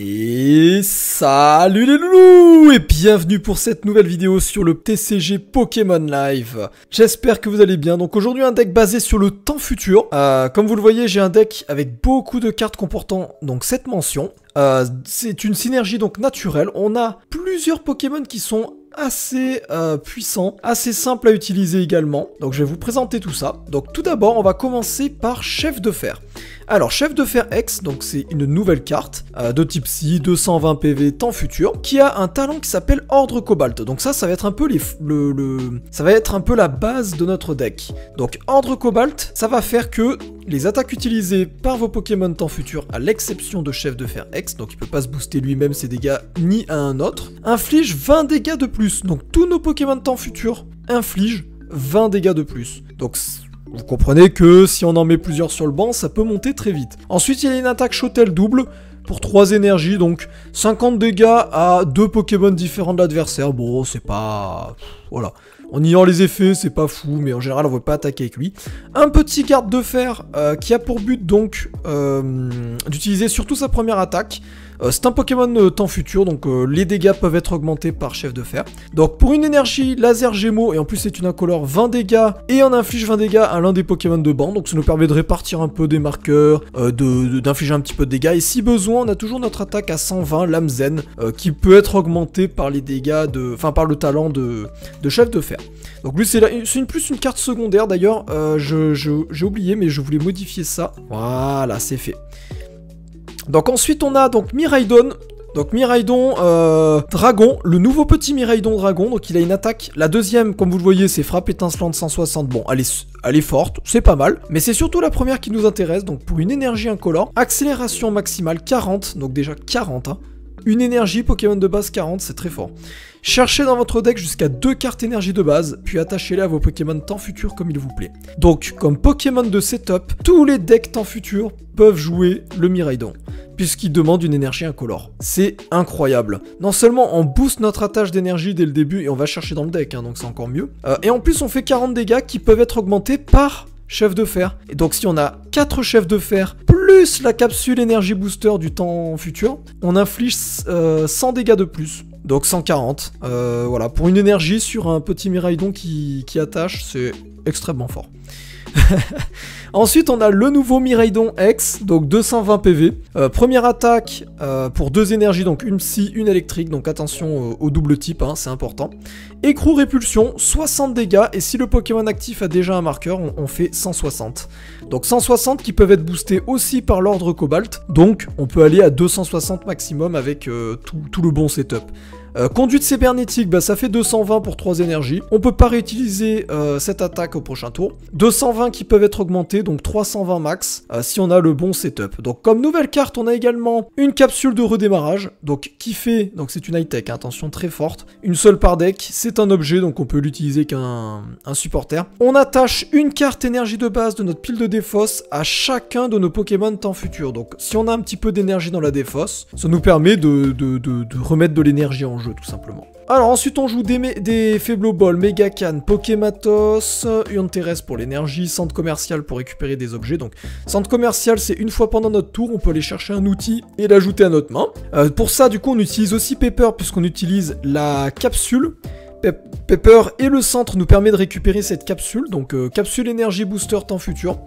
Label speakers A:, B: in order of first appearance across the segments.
A: Et salut les loulous Et bienvenue pour cette nouvelle vidéo sur le TCG Pokémon Live. J'espère que vous allez bien. Donc aujourd'hui un deck basé sur le temps futur. Euh, comme vous le voyez j'ai un deck avec beaucoup de cartes comportant donc cette mention. Euh, c'est une synergie donc naturelle. On a plusieurs Pokémon qui sont assez euh, puissants, assez simples à utiliser également. Donc je vais vous présenter tout ça. Donc tout d'abord on va commencer par Chef de Fer. Alors, Chef de Fer X, donc c'est une nouvelle carte euh, de type Si, 220 PV, temps futur, qui a un talent qui s'appelle Ordre Cobalt. Donc ça, ça va être un peu le, ça va être un peu la base de notre deck. Donc Ordre Cobalt, ça va faire que les attaques utilisées par vos Pokémon temps futur, à l'exception de Chef de Fer X, donc il peut pas se booster lui-même ses dégâts ni à un autre, inflige 20 dégâts de plus. Donc tous nos Pokémon temps futur infligent 20 dégâts de plus. Donc vous comprenez que si on en met plusieurs sur le banc, ça peut monter très vite. Ensuite, il y a une attaque Shotel double pour 3 énergies, donc 50 dégâts à 2 Pokémon différents de l'adversaire. Bon, c'est pas... Voilà. En ayant les effets, c'est pas fou, mais en général, on ne veut pas attaquer avec lui. Un petit garde de fer euh, qui a pour but donc euh, d'utiliser surtout sa première attaque. Euh, c'est un Pokémon euh, temps futur, donc euh, les dégâts peuvent être augmentés par chef de fer. Donc pour une énergie laser gémeaux, et en plus c'est une incolore 20 dégâts, et on inflige 20 dégâts à l'un des Pokémon de banc, donc ça nous permet de répartir un peu des marqueurs, d'infliger un petit peu de dégâts, et si besoin, on a toujours notre attaque à 120, l'âme zen, qui peut être augmentée par les dégâts de... Enfin par le talent de, de chef de fer. Donc lui c'est une, plus une carte secondaire d'ailleurs, j'ai oublié mais je voulais modifier ça. Voilà, c'est fait. Donc ensuite on a donc Miraidon. Donc Miraidon euh, Dragon, le nouveau petit Miraidon Dragon, donc il a une attaque, la deuxième comme vous le voyez c'est frappe étincelante 160, bon elle est, elle est forte, c'est pas mal, mais c'est surtout la première qui nous intéresse, donc pour une énergie incolore, accélération maximale 40, donc déjà 40, hein. Une énergie Pokémon de base 40, c'est très fort. Cherchez dans votre deck jusqu'à deux cartes énergie de base, puis attachez-les à vos Pokémon temps futur comme il vous plaît. Donc, comme Pokémon de setup, tous les decks temps futur peuvent jouer le Miraidon, puisqu'il demande une énergie incolore. C'est incroyable. Non seulement on booste notre attache d'énergie dès le début, et on va chercher dans le deck, hein, donc c'est encore mieux, euh, et en plus on fait 40 dégâts qui peuvent être augmentés par chef de fer. Et donc si on a 4 chefs de fer plus la capsule énergie booster du temps futur, on inflige 100 euh, dégâts de plus. Donc 140. Euh, voilà, pour une énergie sur un petit Miraidon qui, qui attache, c'est extrêmement fort. Ensuite, on a le nouveau Miraidon X, donc 220 PV. Euh, première attaque euh, pour deux énergies, donc une psy, une électrique, donc attention au double type, hein, c'est important. Écrou répulsion, 60 dégâts, et si le Pokémon actif a déjà un marqueur, on, fait 160. Donc 160 qui peuvent être boostés aussi par l'ordre Cobalt, donc on peut aller à 260 maximum avec tout, le bon setup. Euh, conduite cybernétique, bah, ça fait 220 pour 3 énergies. On peut pas réutiliser euh, cette attaque au prochain tour. 220 qui peuvent être augmentés, donc 320 max, euh, si on a le bon setup. Donc comme nouvelle carte, on a également une capsule de redémarrage, donc qui fait, donc c'est une high-tech, hein, attention très forte. Une seule par deck, c'est un objet, donc on peut l'utiliser qu'un un supporter. On attache une carte énergie de base de notre pile de défausse à chacun de nos Pokémon temps futur. Donc si on a un petit peu d'énergie dans la défausse, ça nous permet de, remettre de l'énergie en jeu tout simplement. Alors ensuite on joue des, des Faible Ball, Megacan, Pokématos, Urne Terrestre pour l'énergie, centre commercial pour récupérer des objets. Donc centre commercial c'est une fois pendant notre tour, on peut aller chercher un outil et l'ajouter à notre main. Euh, pour ça du coup on utilise aussi Pepper puisqu'on utilise la capsule. Pepper et le centre nous permet de récupérer cette capsule, donc euh, capsule énergie booster temps futur.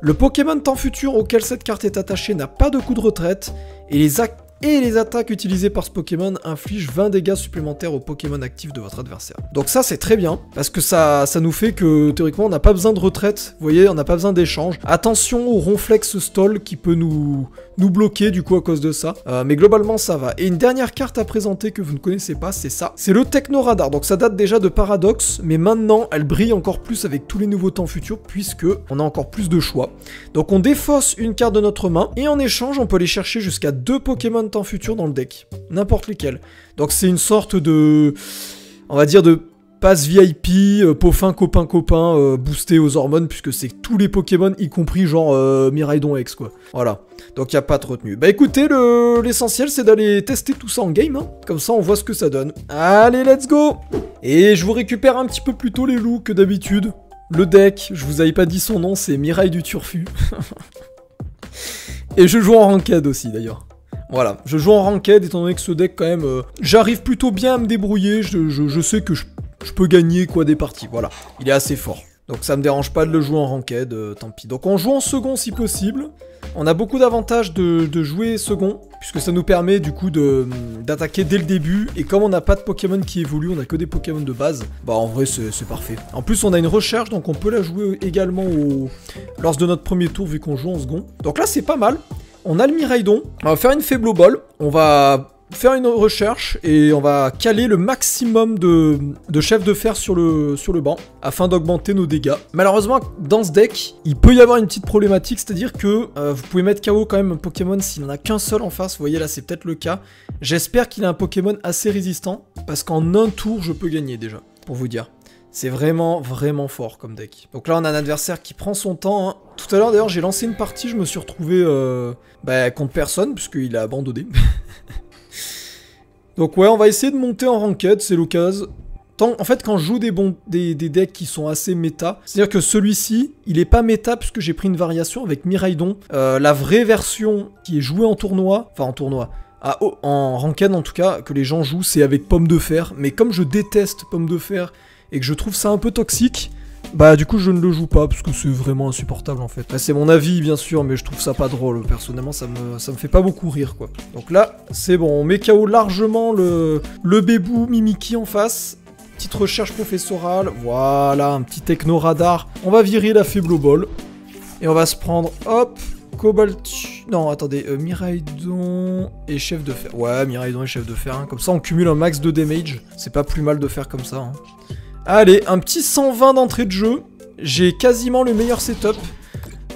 A: Le Pokémon temps futur auquel cette carte est attachée n'a pas de coup de retraite, et les, et les attaques utilisées par ce Pokémon infligent 20 dégâts supplémentaires au Pokémon actif de votre adversaire. Donc ça c'est très bien, parce que ça, ça nous fait que théoriquement on n'a pas besoin de retraite, vous voyez, on n'a pas besoin d'échange. Attention au ronflex stall qui peut nous, nous bloquer du coup à cause de ça, euh, mais globalement ça va. Et une dernière carte à présenter que vous ne connaissez pas, c'est ça. C'est le Techno Radar, donc ça date déjà de Paradox, mais maintenant elle brille encore plus avec tous les nouveaux temps futurs, puisque on a encore plus de choix. Donc on défausse une carte de notre main, et en échange on peut aller chercher jusqu'à deux Pokémon temps futur dans le deck. N'importe lesquels. Donc c'est une sorte de... On va dire de passe VIP, euh, Poffin copain copain, euh, boosté aux hormones, puisque c'est tous les Pokémon, y compris genre euh, Miraidon X, quoi. Voilà. Donc il a pas de retenue. Bah écoutez, l'essentiel c'est d'aller tester tout ça en game, hein. comme ça on voit ce que ça donne. Allez, let's go Et je vous récupère un petit peu plus tôt les loups que d'habitude. Le deck, je vous avais pas dit son nom, c'est Mirail du Turfu. Et je joue en ranked aussi d'ailleurs. Voilà, je joue en ranked étant donné que ce deck quand même, euh, j'arrive plutôt bien à me débrouiller, je, je- je sais que je, je peux gagner quoi des parties, voilà. Il est assez fort. Donc ça me dérange pas de le jouer en ranked, euh, tant pis. Donc on joue en second si possible. On a beaucoup d'avantages de, jouer second, puisque ça nous permet du coup d'attaquer dès le début. Et comme on n'a pas de Pokémon qui évoluent, on a que des Pokémon de base, bah en vrai c'est parfait. En plus on a une recherche, donc on peut la jouer également lors de notre premier tour vu qu'on joue en second. Donc là c'est pas mal. On a le Miraidon. On va faire une faible ball. On va faire une recherche et on va caler le maximum de, chefs de fer sur le, sur le banc afin d'augmenter nos dégâts. Malheureusement, dans ce deck, il peut y avoir une petite problématique, c'est-à-dire que euh, vous pouvez mettre KO quand même un Pokémon s'il n'en a qu'un seul en face. Vous voyez là, c'est peut-être le cas. J'espère qu'il a un Pokémon assez résistant parce qu'en un tour, je peux gagner déjà, pour vous dire. C'est vraiment, vraiment fort comme deck. Donc là, on a un adversaire qui prend son temps. hein. Tout à l'heure, d'ailleurs, j'ai lancé une partie, je me suis retrouvé euh, bah, contre personne, puisqu'il a abandonné. Donc ouais, on va essayer de monter en ranked, c'est l'occasion. En fait, quand je joue des, des, decks qui sont assez méta, c'est-à-dire que celui-ci, il est pas méta puisque j'ai pris une variation avec Miraidon. Euh, la vraie version qui est jouée en tournoi, enfin en tournoi, à- en ranked en tout cas, que les gens jouent, c'est avec Pomme de Fer. Mais comme je déteste Pomme de Fer et que je trouve ça un peu toxique, bah du coup je ne le joue pas parce que c'est vraiment insupportable en fait. Enfin, c'est mon avis bien sûr mais je trouve ça pas drôle personnellement ça me, me fait pas beaucoup rire quoi. Donc là c'est bon on met KO largement le, bébou Mimiki en face. Petite recherche professorale, voilà un petit techno radar. On va virer la faible ball et on va se prendre hop Cobalt... Non, attendez, euh, Miraidon et chef de fer. Ouais, Miraidon et chef de fer. hein. Comme ça, on cumule un max de damage. C'est pas plus mal de faire comme ça. hein. Allez, un petit 120 d'entrée de jeu. J'ai quasiment le meilleur setup.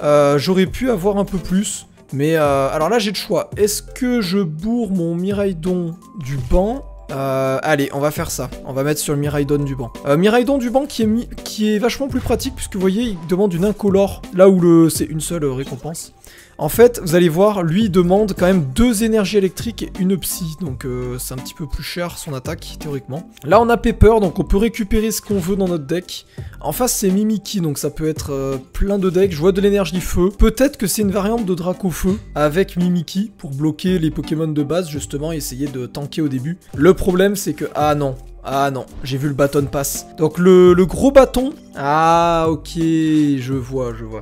A: Euh, J'aurais pu avoir un peu plus. Mais euh, alors là, j'ai le choix. Est-ce que je bourre mon Miraidon du banc? Euh, allez, on va faire ça. On va mettre sur le Miraidon du banc. Miraidon du banc qui est, qui est vachement plus pratique puisque vous voyez, il demande une incolore là où le c'est une seule récompense. En fait, vous allez voir, lui demande quand même deux énergies électriques et une psy, donc euh, c'est un petit peu plus cher son attaque théoriquement. Là on a Pepper, donc on peut récupérer ce qu'on veut dans notre deck. En face c'est Mimiki, donc ça peut être euh, plein de decks. Je vois de l'énergie feu. Peut-être que c'est une variante de Draco feu avec Mimiki pour bloquer les Pokémon de base justement et essayer de tanker au début. Le problème c'est que ah non. Ah non, j'ai vu le bâton passe. Donc le gros bâton. Ah ok, je vois, je vois.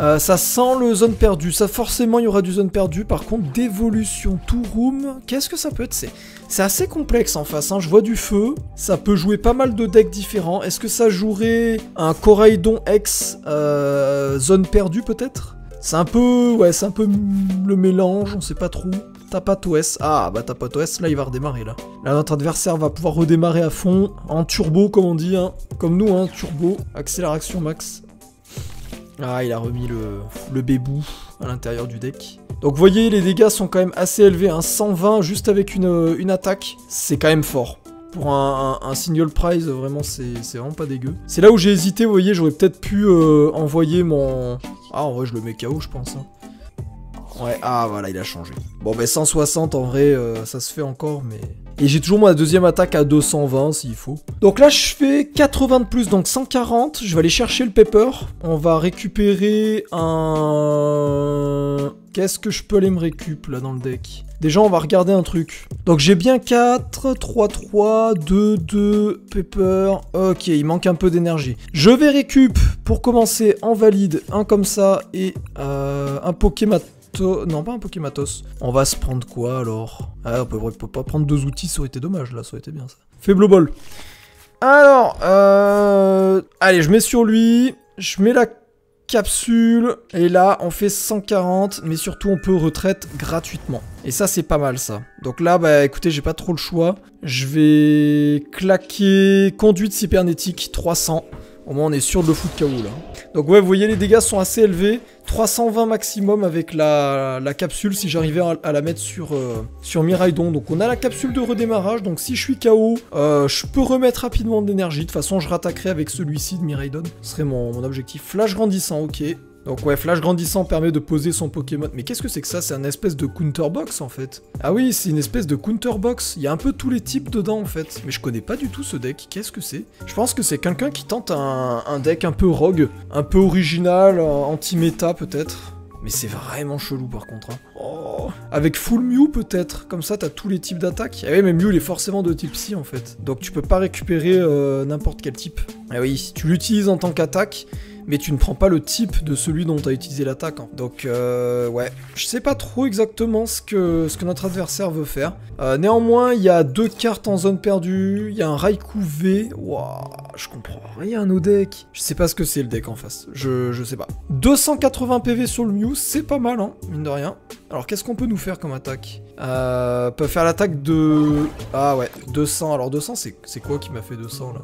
A: Euh, ça sent le zone perdue. Ça, forcément, il y aura du zone perdue. Par contre, d'évolution to room, qu'est-ce que ça peut être? C'est assez complexe en face. hein. Je vois du feu. Ça peut jouer pas mal de decks différents. Est-ce que ça jouerait un Coraidon X euh, zone perdue peut-être? C'est un peu, ouais, c'est un peu le mélange. On sait pas trop. Tapatoues. Ah, bah Tapatoues, là, il va redémarrer, là. Là, notre adversaire va pouvoir redémarrer à fond, en turbo, comme on dit, hein. Comme nous, hein, turbo, accélération max. Ah, il a remis le, bébou à l'intérieur du deck. Donc, vous voyez, les dégâts sont quand même assez élevés, hein. 120 juste avec une, euh, une attaque, c'est quand même fort. Pour un, single prize, vraiment, c'est c'est vraiment pas dégueu. C'est là où j'ai hésité, vous voyez, j'aurais peut-être pu euh, envoyer mon... Ah, en vrai, je le mets KO, je pense. hein. Ouais, ah voilà, il a changé. Bon, ben 160 en vrai, euh, ça se fait encore, mais. Et j'ai toujours ma deuxième attaque à 220 s'il faut. Donc là, je fais 80 de plus, donc 140. Je vais aller chercher le pepper. On va récupérer un. Qu'est-ce que je peux aller me récup là dans le deck? Déjà, on va regarder un truc. Donc j'ai bien 4, 3, 3, 2, 2, pepper. Ok, il manque un peu d'énergie. Je vais récup pour commencer en valide, un comme ça et euh, un Pokémon. Non, pas un Pokématos. On va se prendre quoi alors? Ah, on peut, on peut pas prendre deux outils, ça aurait été dommage là, ça aurait été bien ça. Faible ball. Alors, euh... allez, je mets sur lui, je mets la capsule, et là on fait 140, mais surtout on peut retraite gratuitement. Et ça c'est pas mal ça. Donc là, bah écoutez, j'ai pas trop le choix. Je vais claquer conduite cybernétique 300. Au moins on est sûr de le foutre KO là. Donc ouais, vous voyez les dégâts sont assez élevés. 320 maximum avec la, capsule si j'arrivais à, à la mettre sur, euh, sur Miraidon. Donc on a la capsule de redémarrage. Donc si je suis KO, euh, je peux remettre rapidement de l'énergie. De toute façon, je rattaquerai avec celui-ci de Miraidon. Ce serait mon, mon objectif. Flash grandissant, ok. Donc ouais, flash grandissant permet de poser son Pokémon. Mais qu'est-ce que c'est que ça? C'est un espèce de counterbox en fait. Ah oui, c'est une espèce de counterbox. Il y a un peu tous les types dedans en fait. Mais je connais pas du tout ce deck. Qu'est-ce que c'est? Je pense que c'est quelqu'un qui tente un, deck un peu rogue, un peu original, euh, anti-méta peut-être. Mais c'est vraiment chelou par contre. Hein. Oh. Avec full Mew peut-être, comme ça t'as tous les types d'attaques. Eh oui mais Mew il est forcément de type psy en fait. Donc tu peux pas récupérer euh, n'importe quel type. Eh oui, tu l'utilises en tant qu'attaque, mais tu ne prends pas le type de celui dont tu as utilisé l'attaque. Hein. Donc, euh, ouais, je sais pas trop exactement ce que, notre adversaire veut faire. Euh, néanmoins, il y a deux cartes en zone perdue, il y a un Raikou V. Waouh, je comprends rien au deck. Je sais pas ce que c'est le deck en face, je, je sais pas. 280 PV sur le Mew, c'est pas mal, hein, mine de rien. Alors, qu'est-ce qu'on peut nous faire comme attaque? Euh, peut faire l'attaque de... Ah ouais, 200. Alors 200, c'est quoi qui m'a fait 200 là?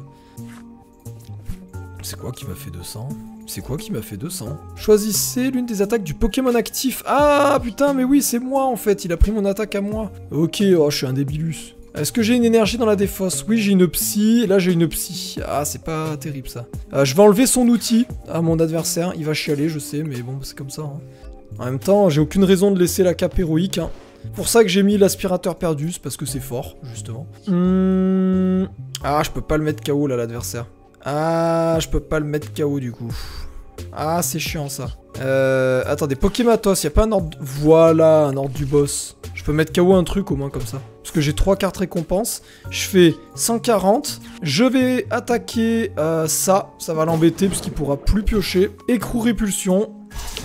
A: C'est quoi qui m'a fait 200 c'est quoi qui m'a fait 200 Choisissez l'une des attaques du Pokémon actif. Ah putain, mais oui, c'est moi en fait. Il a pris mon attaque à moi. Ok, oh, je suis un débilus. Est-ce que j'ai une énergie dans la défausse? Oui, j'ai une psy. Là, j'ai une psy. Ah, c'est pas terrible ça. Euh, je vais enlever son outil à mon adversaire. Il va chialer, je sais, mais bon, c'est comme ça. Hein. En même temps, j'ai aucune raison de laisser la cape héroïque. Hein. Pour ça que j'ai mis l'aspirateur perdu, parce que c'est fort, justement. Hmm. Ah, je peux pas le mettre KO là, l'adversaire. Ah, je peux pas le mettre KO du coup. Ah, c'est chiant ça. Euh, attendez, Pokématos, y a pas un ordre... Voilà, un ordre du boss. Je peux mettre KO un truc au moins comme ça. Parce que j'ai trois cartes récompenses. Je fais 140. Je vais attaquer euh, ça. Ça va l'embêter puisqu'il pourra plus piocher. Écrou répulsion.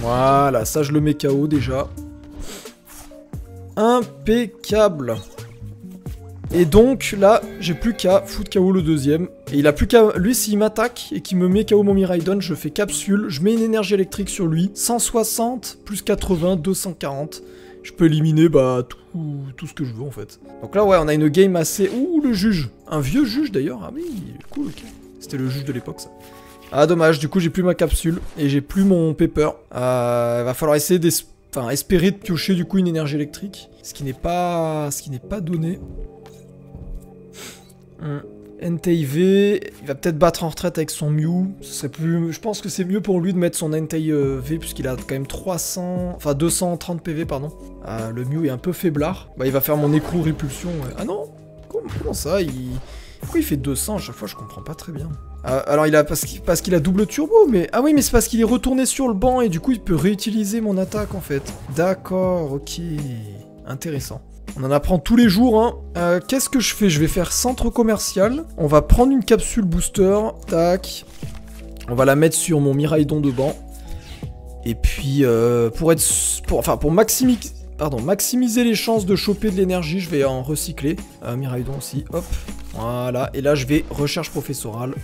A: Voilà, ça je le mets KO déjà. Impeccable. Et donc là, j'ai plus qu'à foutre KO le deuxième. Et il a plus qu'à... Lui, s'il m'attaque et qu'il me met KO mon Miraidon, je fais capsule, je mets une énergie électrique sur lui. 160 plus 80, 240. Je peux éliminer bah tout, ce que je veux en fait. Donc là, ouais, on a une game assez... Ouh, le juge Un vieux juge d'ailleurs. Ah oui, cool, ok. C'était le juge de l'époque ça. Ah dommage, du coup j'ai plus ma capsule et j'ai plus mon paper. Euh, va falloir essayer d'espérer de piocher du coup une énergie électrique. Ce qui n'est pas... Ce qui n'est pas donné. NTIV, il va peut-être battre en retraite avec son Mew. Ce serait plus, je pense que c'est mieux pour lui de mettre son NTIV puisqu'il a quand même 300, enfin 230 PV pardon. Ah, le Mew est un peu faiblard. Bah il va faire mon écrou répulsion. Ah non, comment, ça il... Pourquoi il fait 200 à chaque fois Je comprends pas très bien. Ah, alors il a parce qu'il a double turbo, mais ah oui mais c'est parce qu'il est retourné sur le banc et du coup il peut réutiliser mon attaque en fait. D'accord, ok, intéressant. On en apprend tous les jours. Hein. Euh, Qu'est-ce que je fais? Je vais faire centre commercial. On va prendre une capsule booster. Tac. On va la mettre sur mon Miraidon de banc. Et puis, euh, pour être... Enfin, pour maximiser... Les chances de choper de l'énergie, je vais en recycler. Miraidon aussi, hop. Voilà, et là je vais recherche professorale.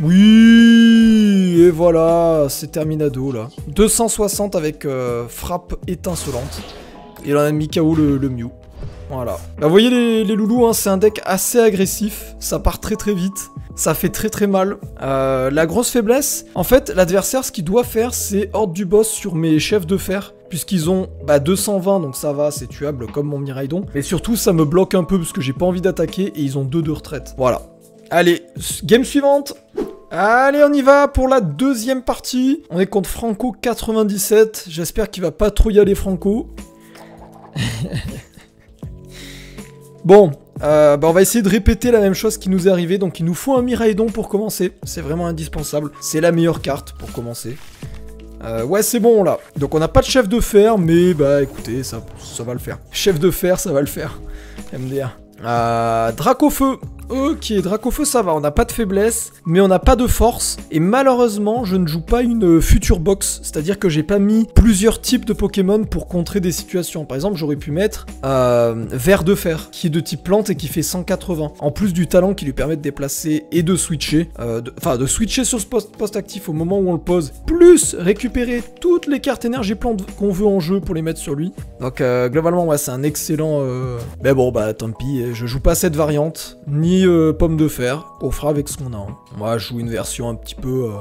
A: Oui Et voilà, c'est terminado là. 260 avec euh, frappe étincelante. Et on a mis KO le, le Mew. Voilà. Bah, vous voyez les, loulous, hein, c'est un deck assez agressif. Ça part très très vite. Ça fait très très mal. Euh, la grosse faiblesse, en fait, l'adversaire, ce qu'il doit faire, c'est horde du boss sur mes chefs de fer. Puisqu'ils ont bah, 220, donc ça va, c'est tuable comme mon Miraidon. Mais surtout, ça me bloque un peu parce que j'ai pas envie d'attaquer et ils ont 2 de retraite. Voilà. Allez, game suivante Allez, on y va pour la deuxième partie. On est contre Franco 97. J'espère qu'il va pas trop y aller Franco. bon, euh, bah on va essayer de répéter la même chose qui nous est arrivé. Donc il nous faut un Miraidon pour commencer. C'est vraiment indispensable. C'est la meilleure carte pour commencer. Euh, ouais, c'est bon là. Donc on n'a pas de chef de fer, mais bah écoutez, ça, ça va le faire. Chef de fer, ça va le faire. MDR. Euh, Dracofeu. Ok, Dracofeu ça va, on n'a pas de faiblesse, mais on n'a pas de force. Et malheureusement, je ne joue pas une future box, c'est-à-dire que j'ai pas mis plusieurs types de Pokémon pour contrer des situations. Par exemple, j'aurais pu mettre euh, Vert de Fer, qui est de type plante et qui fait 180. En plus du talent qui lui permet de déplacer et de switcher, euh, enfin de, switcher sur ce poste, post actif au moment où on le pose, plus récupérer toutes les cartes énergie plante qu'on veut en jeu pour les mettre sur lui. Donc euh, globalement, ouais, c'est un excellent... Euh, mais bon, bah tant pis, je joue pas cette variante, ni euh, pomme de fer. On fera avec ce qu'on a. Hein. Moi, je joue une version un petit peu euh,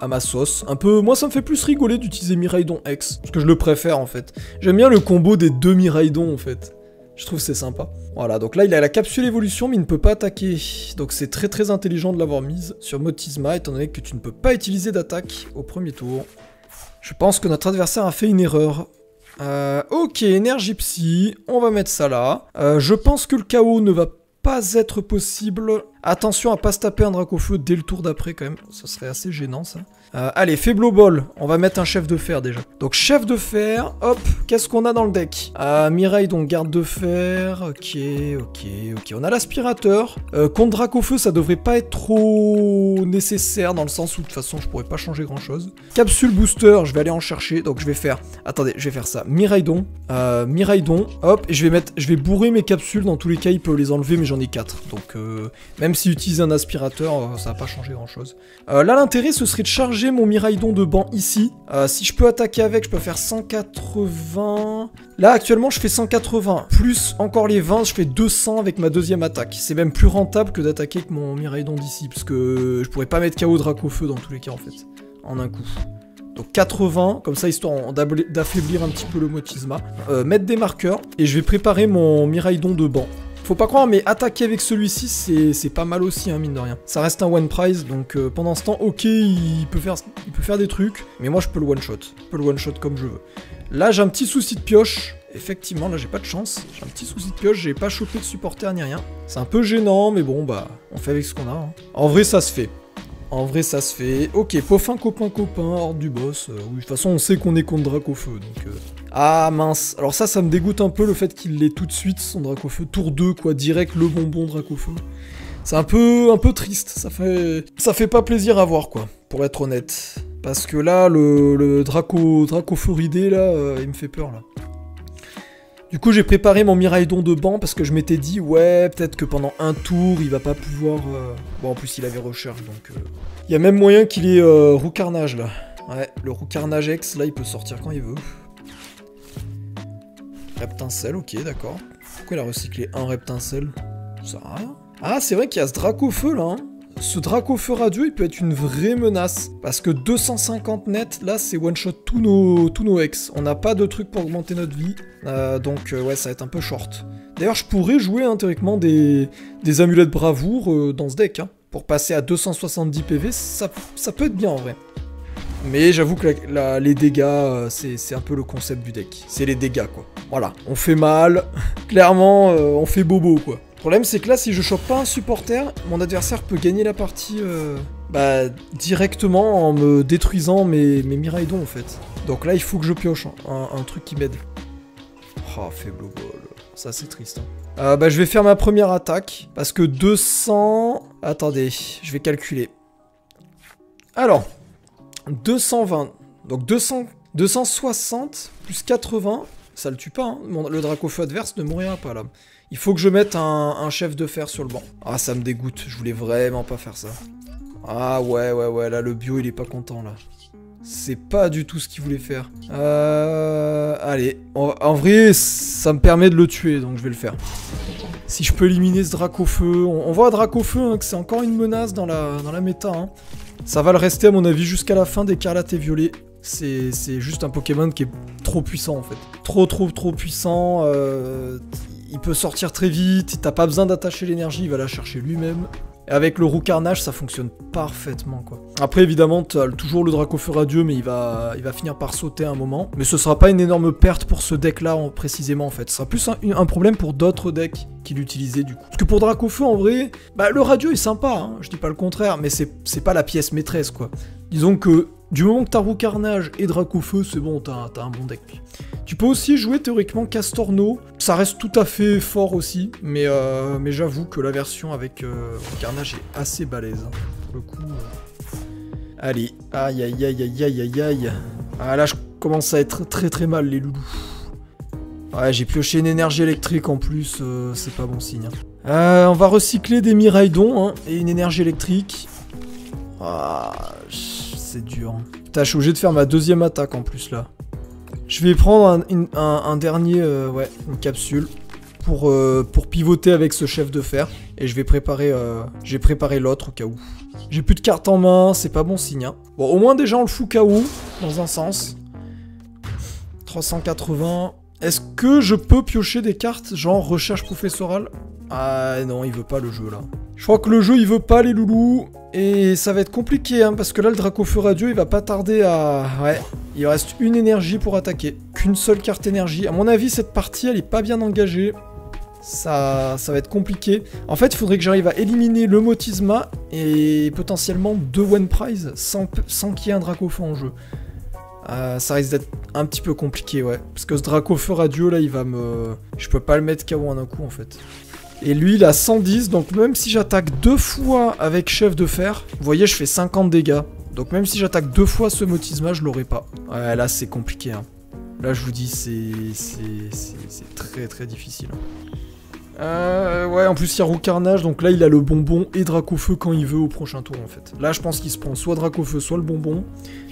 A: à ma sauce. Un peu, moi, ça me fait plus rigoler d'utiliser Miraidon X. Parce que je le préfère, en fait. J'aime bien le combo des deux Miraidon, en fait. Je trouve c'est sympa. Voilà, donc là, il a la capsule évolution, mais il ne peut pas attaquer. Donc c'est très très intelligent de l'avoir mise sur Motisma, étant donné que tu ne peux pas utiliser d'attaque au premier tour. Je pense que notre adversaire a fait une erreur. Euh, ok, énergie psy, on va mettre ça là. je pense que le chaos ne va pas être possible. Attention à pas se taper un drac au feu dès le tour d'après quand même, ça serait assez gênant ça. Euh, allez, Faiblo Ball. On va mettre un chef de fer déjà. Donc, chef de fer. Hop, qu'est-ce qu'on a dans le deck? Euh, Mireille, garde de fer. Ok, ok, ok. On a l'aspirateur. Euh, contre Dracofeu, ça devrait pas être trop nécessaire dans le sens où de toute façon, je pourrais pas changer grand-chose. Capsule booster, je vais aller en chercher. Donc, je vais faire... Attendez, je vais faire ça. Miraidon. Euh, Miraidon. Hop, et je vais mettre... Je vais bourrer mes capsules. Dans tous les cas, il peut les enlever, mais j'en ai 4. Donc, euh, même s'il utilise un aspirateur, euh, ça va pas changer grand-chose. Euh, là, l'intérêt, ce serait de charger mon Miraidon de banc ici. Euh, si je peux attaquer avec, je peux faire 180... Là, actuellement, je fais 180. Plus encore les 20, je fais 200 avec ma deuxième attaque. C'est même plus rentable que d'attaquer avec mon Miraidon d'ici, parce que je pourrais pas mettre KO Dracofeu dans tous les cas, en fait. En un coup. Donc 80, comme ça, histoire d'affaiblir un petit peu le Motisma. Euh, mettre des marqueurs, et je vais préparer mon Miraidon de banc. Faut pas croire, mais attaquer avec celui-ci, c'est pas mal aussi, hein, mine de rien. Ça reste un one prize, donc euh, pendant ce temps, ok, il peut, faire, il peut faire des trucs, mais moi je peux le one shot. Je peux le one shot comme je veux. Là, j'ai un petit souci de pioche. Effectivement, là, j'ai pas de chance. J'ai un petit souci de pioche, j'ai pas chopé de supporter ni rien. C'est un peu gênant, mais bon, bah, on fait avec ce qu'on a. hein. En vrai, ça se fait. En vrai, ça se fait. Ok, Poffin, copain, copain, hors du boss. Euh, oui, de toute façon, on sait qu'on est contre Dracofeu, donc... euh. Ah, mince. Alors ça, ça me dégoûte un peu, le fait qu'il l'ait tout de suite, son Dracofeu. Tour 2, quoi, direct, le bonbon Dracofeu. C'est un peu, un peu triste. Ça fait, ça fait pas plaisir à voir, quoi, pour être honnête. Parce que là, le, le Draco, Dracofeuridé, là, euh, il me fait peur, là. Du coup, j'ai préparé mon Miraidon de banc parce que je m'étais dit, ouais, peut-être que pendant un tour, il va pas pouvoir... euh, Bon, en plus, il avait recherche, donc... euh, Il y a même moyen qu'il ait euh, roux carnage, là. Ouais, le roux carnage X, là, il peut sortir quand il veut. Reptincelle, ok, d'accord. Pourquoi il a recyclé un reptincelle? Ça. Ah, c'est vrai qu'il y a ce Dracofeu, là, hein. Ce Dracofeu radieux, il peut être une vraie menace. Parce que 250 net, là, c'est one-shot tous nos, tous nos ex. On n'a pas de truc pour augmenter notre vie. Euh, donc, euh, ouais, ça va être un peu short. D'ailleurs, je pourrais jouer, hein, théoriquement, des, des amulettes bravoure euh, dans ce deck. hein. Pour passer à 270 PV, ça, ça peut être bien, en vrai. Mais j'avoue que les dégâts, c'est un peu le concept du deck. C'est les dégâts, quoi. Voilà, on fait mal. Clairement, on fait bobo, quoi. Le problème, c'est que là, si je chope pas un supporter, mon adversaire peut gagner la partie euh, bah, directement en me détruisant mes, mes Miraidons, en fait. Donc là, il faut que je pioche un, un truc qui m'aide. Oh, faible ball. Ça, c'est triste. hein. Euh, bah, je vais faire ma première attaque. Parce que 200... Attendez, je vais calculer. Alors, 220. Donc 200, 260 plus 80, ça le tue pas. hein. Le Dracofeu adverse ne mourra pas là. Il faut que je mette un, chef de fer sur le banc. Ah, ça me dégoûte. Je voulais vraiment pas faire ça. Ah ouais, ouais, ouais. Là, le bio, il est pas content là. C'est pas du tout ce qu'il voulait faire. Euh... Allez. En, vrai, ça me permet de le tuer, donc je vais le faire. Si je peux éliminer ce Dracofeu. On, on voit Dracofeu hein, que c'est encore une menace dans la, dans méta. hein. Ça va le rester à mon avis jusqu'à la fin d'Écarlate et Violet. C'est juste un Pokémon qui est trop puissant en fait. Trop trop trop puissant. euh, il peut sortir très vite. T'as pas besoin d'attacher l'énergie, il va la chercher lui-même. Avec le roux carnage, ça fonctionne parfaitement quoi. Après évidemment, t'as toujours le Dracofeu radieux, mais il va, il finir par sauter un moment. Mais ce sera pas une énorme perte pour ce deck là précisément en fait. Ce sera plus un, problème pour d'autres decks qui l'utilisaient du coup. Parce que pour Dracofeu en vrai, bah le radieux est sympa, hein, je dis pas le contraire, mais c'est pas la pièce maîtresse quoi. Disons que du moment que t'as roux carnage et Dracofeu, c'est bon, t'as un bon deck. Tu peux aussi jouer théoriquement Castorno, ça reste tout à fait fort aussi, mais, euh, j'avoue que la version avec euh, carnage est assez balèze. hein, pour le coup. euh. Allez, aïe aïe aïe aïe aïe aïe aïe. Ah là, je commence à être très très mal les loulous. Ouais, j'ai pioché une énergie électrique en plus, euh, c'est pas bon signe. hein. On va recycler des Miraidons hein, et une énergie électrique. Ah, c'est dur. hein. Putain, je suis obligé de faire ma deuxième attaque en plus là. Je vais prendre un, dernier, euh, ouais, une capsule pour, euh, pour pivoter avec ce chef de fer. Et je vais préparer, euh, j'ai préparé l'autre au cas où. J'ai plus de cartes en main, c'est pas bon signe. hein. Bon, au moins déjà on le fout KO, dans un sens. 380. Est-ce que je peux piocher des cartes, genre recherche professorale? Ah non, il veut pas le jeu là. Je crois que le jeu il veut pas les loulous. Et ça va être compliqué, hein, parce que là le Dracofeu radieux il va pas tarder à... Ouais, il reste une énergie pour attaquer. Qu'une seule carte énergie. À mon avis, cette partie elle est pas bien engagée. Ça, ça va être compliqué. En fait, il faudrait que j'arrive à éliminer le Motisma et potentiellement deux One Prize sans, sans qu'il y ait un Dracofeu en jeu. Euh, ça risque d'être un petit peu compliqué, ouais. Parce que ce Dracofeu radio, là, il va me... Je peux pas le mettre KO en un coup, en fait. Et lui, il a 110, donc même si j'attaque deux fois avec Chef de Fer, vous voyez, je fais 50 dégâts. Donc même si j'attaque deux fois ce Motisma, je l'aurai pas. Ouais, là, c'est compliqué, hein. Là, je vous dis, c'est très très difficile. Hein. Euh, ouais, en plus il y a Roucarnage, donc là il a le bonbon et Dracofeu quand il veut au prochain tour en fait. Là je pense qu'il se prend soit Dracofeu, soit le bonbon,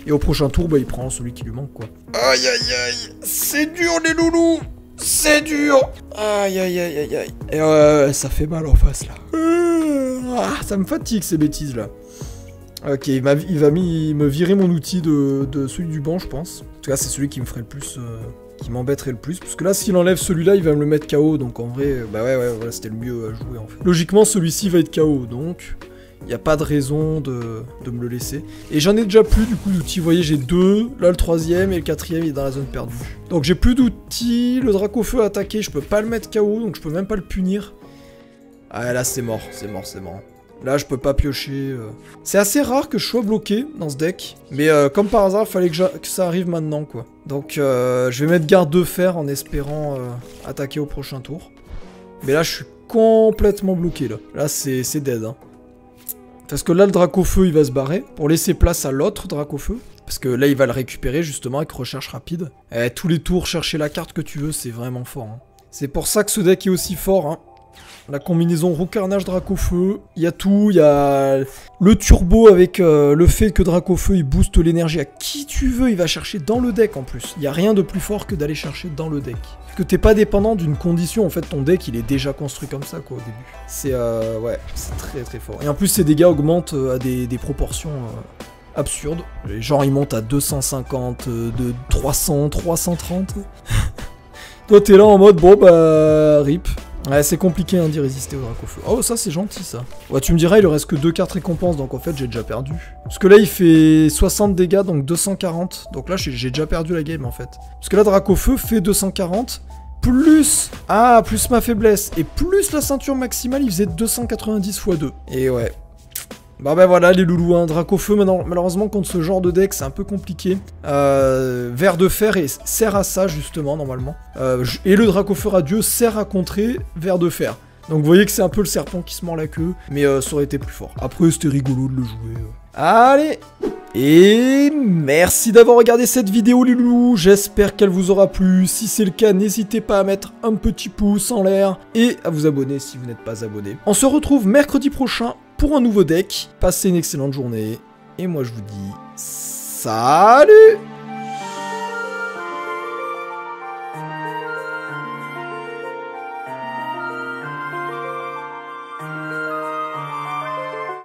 A: et au prochain tour bah il prend celui qui lui manque quoi. Aïe aïe aïe, c'est dur les loulous C'est dur Aïe aïe aïe aïe aïe. Et ouais, ça fait mal en face là. Ah, ça me fatigue ces bêtises là. Ok, il, va me virer mon outil de, celui du banc je pense. En tout cas c'est celui qui me ferait le plus... Euh, qui m'embêterait le plus. Parce que là, s'il enlève celui-là, il va me le mettre KO. Donc en vrai, bah ouais, ouais, voilà, c'était le mieux à jouer en fait. Logiquement, celui-ci va être KO. Donc il n'y a pas de raison de, me le laisser. Et j'en ai déjà plus du coup d'outils. Vous voyez, j'ai deux. Là, le troisième et le quatrième, il est dans la zone perdue. Donc j'ai plus d'outils. Le Dracofeu a attaqué, je peux pas le mettre KO. Donc je peux même pas le punir. Ah là, c'est mort, c'est mort, c'est mort. Là, je peux pas piocher. Euh. C'est assez rare que je sois bloqué dans ce deck. Mais euh, comme par hasard, il fallait que, ça arrive maintenant, quoi. Donc, euh, je vais mettre garde de fer en espérant attaquer au prochain tour. Mais là, je suis complètement bloqué, là. Là, c'est dead, hein. Parce que là, le Dracofeu, il va se barrer pour laisser place à l'autre Dracofeu. Parce que là, il va le récupérer, justement, avec recherche rapide. Eh, tous les tours, chercher la carte que tu veux, c'est vraiment fort. Hein. C'est pour ça que ce deck est aussi fort, hein. La combinaison Roucarnage Dracofeu, il y a tout, il y a le turbo avec euh, le fait que Dracofeu il booste l'énergie à qui tu veux, il va chercher dans le deck en plus. Il n'y a rien de plus fort que d'aller chercher dans le deck. Parce que t'es pas dépendant d'une condition, en fait ton deck il est déjà construit comme ça quoi au début. C'est euh, ouais, c'est très très fort. Et en plus ses dégâts augmentent euh, à des, proportions absurdes. Genre ils montent à 250, de 300, 330. Toi t'es là en mode bon bah rip. Ouais, c'est compliqué hein, d'y résister au Dracofeu. Oh, ça c'est gentil ça. Ouais, tu me diras, il reste que deux cartes récompenses, donc en fait j'ai déjà perdu. Parce que là il fait 60 dégâts, donc 240. Donc là j'ai déjà perdu la game en fait. Parce que là Dracofeu fait 240, plus... Ah, plus ma faiblesse, et plus la ceinture maximale, il faisait 290 x 2. Et ouais, Bon ben voilà les loulous, un Dracofeu malheureusement contre ce genre de deck c'est un peu compliqué. Euh, de fer et sert à ça justement normalement. Euh, et le Dracofeu radieux sert à contrer Vert de fer. Donc vous voyez que c'est un peu le serpent qui se mord la queue, mais euh, ça aurait été plus fort. Après c'était rigolo de le jouer. Allez et merci d'avoir regardé cette vidéo les loulous, j'espère qu'elle vous aura plu. Si c'est le cas, n'hésitez pas à mettre un petit pouce en l'air et à vous abonner si vous n'êtes pas abonné. On se retrouve mercredi prochain pour un nouveau deck. Passez une excellente journée. Et moi je vous dis salut